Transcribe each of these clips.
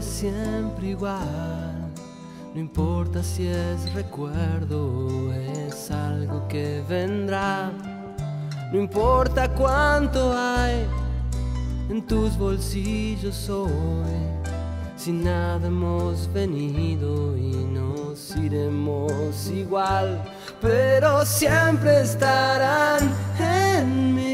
Siempre igual, no importa si es recuerdo o es algo que vendrá. No importa cuánto hay en tus bolsillos hoy, si nada hemos venido y nos iremos igual, pero siempre estarán en mí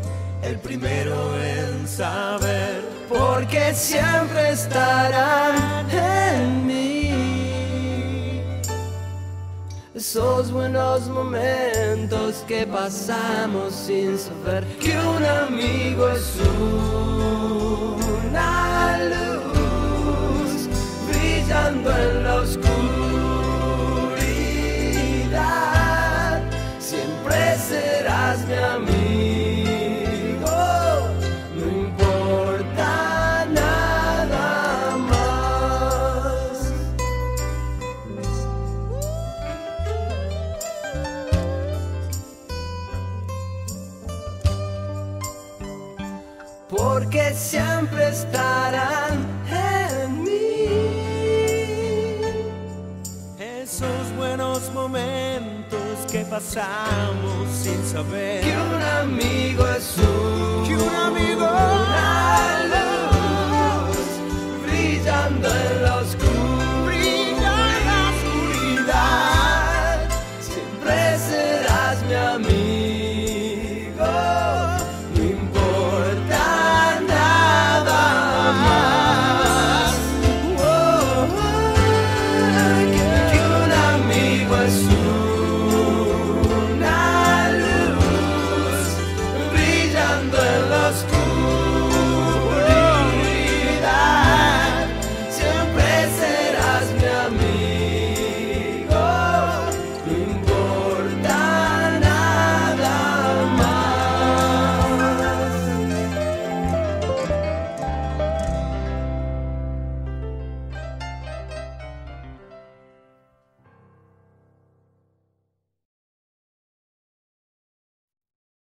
el primero en saber, porque siempre estarán en mí. Esos buenos momentos que pasamos sin saber que un amigo es una Porque siempre estarán en mí. Esos buenos momentos que pasamos sin saber Que un amigo es un,